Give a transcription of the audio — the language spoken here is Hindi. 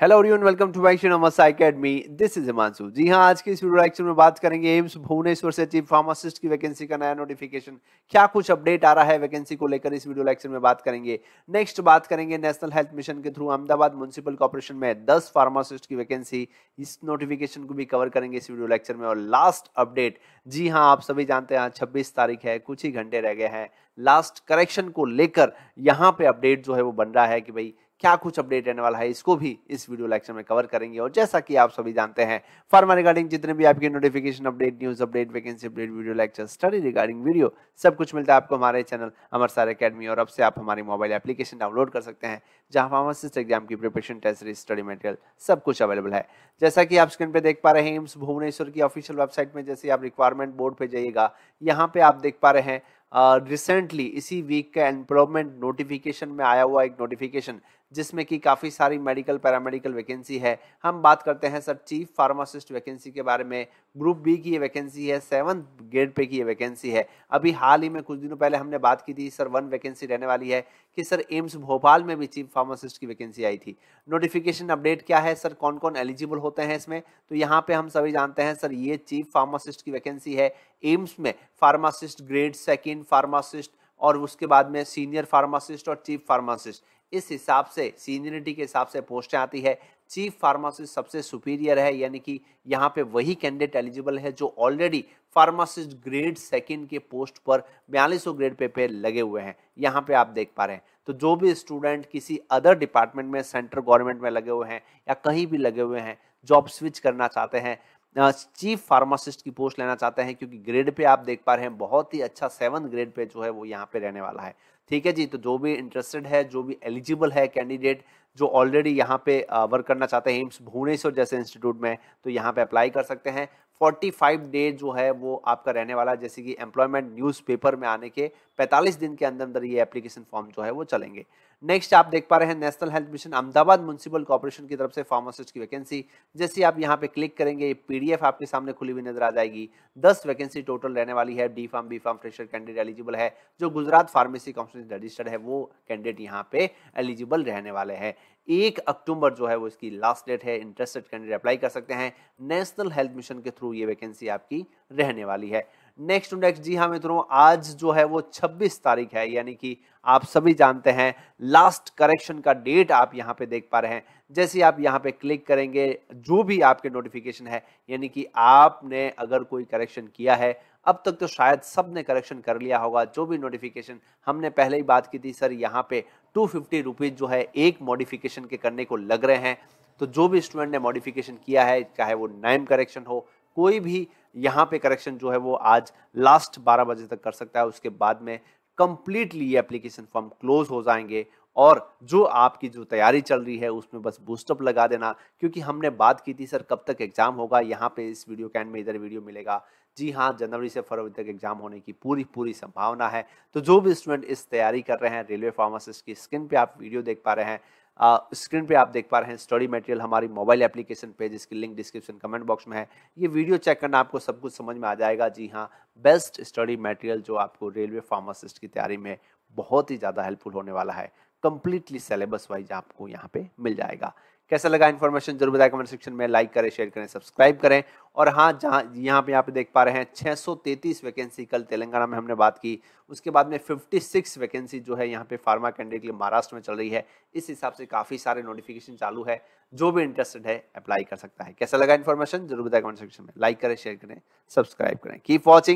Hello everyone welcome to my channel मसा academy this is Himanshu ji हाँ आज के इस वीडियो लेक्चर में बात करेंगे एम्स भुवनेश्वर से चीफ फार्मासिस्ट की वैकेंसी का नया नोटिफिकेशन क्या कुछ अपडेट आ रहा है वैकेंसी को लेकर इस वीडियो लेक्चर में बात करेंगे। नेक्स्ट बात करेंगे नेशनल हेल्थ मिशन के थ्रू अहमदाबाद म्यूनसिपल कॉर्पोरेशन में दस फार्मासिस्ट की वैकेंसी इस नोटिफिकेशन को भी कवर करेंगे इस वीडियो लेक्चर में। और लास्ट अपडेट जी हाँ आप सभी जानते हैं छब्बीस तारीख है, कुछ ही घंटे रह गए हैं। लास्ट करेक्शन को लेकर यहाँ पे अपडेट जो है वो बन रहा है कि भाई क्या कुछ अपडेट रहने वाला है इसको भी इस वीडियो लेक्चर में कवर करेंगे। और जैसा कि आप सभी जानते हैं फार्मा रिगार्डिंग जितने भी आपके notification update news update vacancy update video lecture study regarding video सब कुछ मिलता है आपको हमारे चैनल अमर सार अकेडमी और अब से आप हमारी मोबाइल एप्लीकेशन डाउनलोड कर सकते हैं जहाँ फार्मासिस्ट एग्ज़ाम की प्रिपरेशन टेस्ट स्टडी मटेरियल सब कुछ अवेलेबल है। जैसा कि आप स्क्रीन पे देख पा रहे हैं एम्स भुवनेश्वर की ऑफिशियल वेबसाइट में जैसे आप रिक्वायरमेंट बोर्ड पे जाइएगा यहाँ पे आप देख पा रहे हैं रिसेंटली uh, इसी वीक का एम्प्लॉयमेंट नोटिफिकेशन में आया हुआ एक नोटिफिकेशन जिसमें कि काफ़ी सारी मेडिकल पैरामेडिकल वैकेंसी है। हम बात करते हैं सर चीफ फार्मासिस्ट वैकेंसी के बारे में। ग्रुप बी की ये वैकेंसी है सेवन ग्रेड पे की ये वैकेंसी है। अभी हाल ही में कुछ दिनों पहले हमने बात की थी, सर वन वैकेंसी रहने वाली है कि सर, एम्स भोपाल में भी चीफ फार्मासिस्ट की वैकेंसी आई थी। नोटिफिकेशन अपडेट क्या है सर? कौन कौन एलिजिबल होते हैं इसमें? तो यहाँ पे हम सभी जानते हैं सर, ये चीफ फार्मासिस्ट की वैकेंसी है एम्स में। फार्मासिस्ट ग्रेड सेकेंड फार्मासिस्ट और उसके बाद में सीनियर फार्मासिस्ट और चीफ फार्मासिस्ट इस हिसाब से सीनियरिटी के हिसाब से पोस्टें आती है। चीफ फार्मासिस्ट सबसे सुपीरियर है, यानी कि यहाँ पे वही कैंडिडेट एलिजिबल है जो ऑलरेडी फार्मासिस्ट ग्रेड सेकंड के पोस्ट पर बयालीस ग्रेड पे पे लगे हुए हैं। यहाँ पे आप देख पा रहे हैं। तो जो भी स्टूडेंट किसी अदर डिपार्टमेंट में, सेंट्रल गवर्नमेंट में लगे हुए हैं या कहीं भी लगे हुए हैं, जॉब स्विच करना चाहते हैं चीफ फार्मासिस्ट की पोस्ट लेना चाहते हैं, क्योंकि ग्रेड पे आप देख पा रहे हैं, बहुत ही अच्छा सेवन ग्रेड पे जो है वो यहाँ पे रहने वाला है। ठीक है जी? तो जो भी इंटरेस्टेड है, जो भी एलिजिबल है कैंडिडेट जो ऑलरेडी यहाँ पे वर्क करना चाहते हैं एम्स भुवनेश्वर जैसे इंस्टीट्यूट में तो यहाँ पे अप्लाई कर सकते हैं। 45 डे जो है वो आपका रहने वाला जैसे कि एम्प्लॉयमेंट न्यूज़पेपर में आने के 45 दिन के अंदर अंदर ये एप्लीकेशन फॉर्म जो है वो चलेंगे। नेक्स्ट आप देख पा रहे हैं national health mission Ahmedabad municipal corporation की तरफ़ से फार्मासिस्ट की वैकेंसी जैसे आप यहाँ पे क्लिक करेंगे पीडीएफ आपके सामने खुली हुई नज़र आ जाएगी। दस वैकेंसी टोटल रहने वाली है। D pharm B pharm fresher candidate eligible है। जो गुजरात फार्मेसी काउंसिल रजिस्टर्ड है, वो कैंडिडेट यहाँ पे एलिजिबल रहने वाले हैं। एक अक्टूबर जो है वो इसकी लास्ट डेट है। इंटरेस्टेड कैंडिडेट अप्लाई कर सकते हैं। नेशनल हेल्थ मिशन के थ्रू ये वैकेंसी आपकी रहने वाली है। नेक्स्ट टू नेक्स्ट जी हाँ मित्रों, आज जो है वो 26 तारीख है, यानी कि आप सभी जानते हैं लास्ट करेक्शन का डेट आप यहाँ पे देख पा रहे हैं। जैसे आप यहाँ पे क्लिक करेंगे, जो भी आपके नोटिफिकेशन है, यानी कि आपने अगर कोई करेक्शन किया है, अब तक तो शायद सबने करेक्शन कर लिया होगा, जो भी नोटिफिकेशन हमने पहले ही बात की थी सर यहाँ पे टू फिफ्टी जो है एक मॉडिफिकेशन के करने को लग रहे हैं। तो जो भी स्टूडेंट ने मॉडिफिकेशन किया है, चाहे वो नाइम करेक्शन हो कोई भी यहाँ पे करेक्शन जो है वो आज लास्ट 12 बजे तक कर सकता है, उसके बाद में कंप्लीटली ये एप्लीकेशन फॉर्म क्लोज हो जाएँगे और जो आपकी जो तैयारी चल रही है, उसमें बस बूस्टअप लगा देना। क्योंकि हमने बात की थी, सर, कब तक एग्ज़ाम होगा? यहाँ पे इस वीडियो कैंड में इधर वीडियो मिलेगा। जी हाँ जनवरी से फरवरी तक एग्ज़ाम होने की पूरी पूरी संभावना है। तो जो भी स्टूडेंट इस तैयारी कर रहे हैं रेलवे फार्मासिस्ट की स्क्रीन पे आप वीडियो देख पा रहे हैं स्क्रीन पे आप देख पा रहे हैं स्टडी मटेरियल हमारी मोबाइल एप्लीकेशन पे, जिसकी लिंक डिस्क्रिप्शन कमेंट बॉक्स में है। ये वीडियो चेक करना आपको सब कुछ समझ में आ जाएगा। जी हाँ बेस्ट स्टडी मटेरियल जो आपको रेलवे फार्मासिस्ट की तैयारी में बहुत ही ज़्यादा हेल्पफुल होने वाला है। कंप्लीटली सिलेबस वाइज आपको यहाँ पे मिल जाएगा। कैसा लगा इन्फॉर्मेशन ज़रूर बताएँ कमेंट सेक्शन में लाइक करें शेयर करें सब्सक्राइब करें। और हाँ जहाँ, यहाँ पे यहाँ पे देख पा रहे हैं 633 वैकेंसी कल तेलंगाना में हमने बात की। उसके बाद में 56 वैकेंसी जो है यहाँ पे फार्मा कैंडिडेट के लिए महाराष्ट्र में चल रही है। इस हिसाब से काफ़ी सारे नोटिफिकेशन चालू है। जो भी इंटरेस्टेड है अप्लाई कर सकता है। कैसा लगा इन्फॉर्मेशन ज़रूर बताएँ कमेंट सेक्शन में। लाइक करें शेयर करें सब्सक्राइब करें। Keep watching